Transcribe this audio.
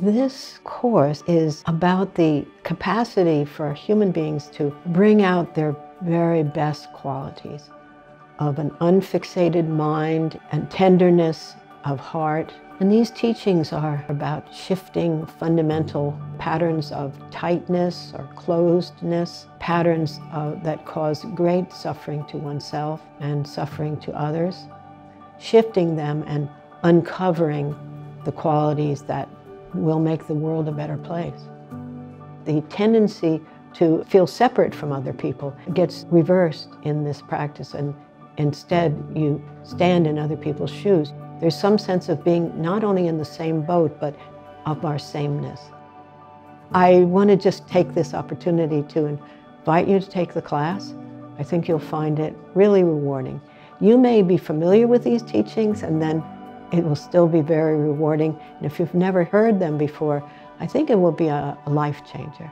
This course is about the capacity for human beings to bring out their very best qualities of an unfixated mind and tenderness of heart. And these teachings are about shifting fundamental patterns of tightness or closedness, patterns uh, that cause great suffering to oneself and suffering to others, shifting them and uncovering the qualities that will make the world a better place. The tendency to feel separate from other people gets reversed in this practice, and instead you stand in other people's shoes. There's some sense of being not only in the same boat, but of our sameness. I want to just take this opportunity to invite you to take the class. I think you'll find it really rewarding. You may be familiar with these teachings and then it will still be very rewarding. And if you've never heard them before, I think it will be a, a life changer.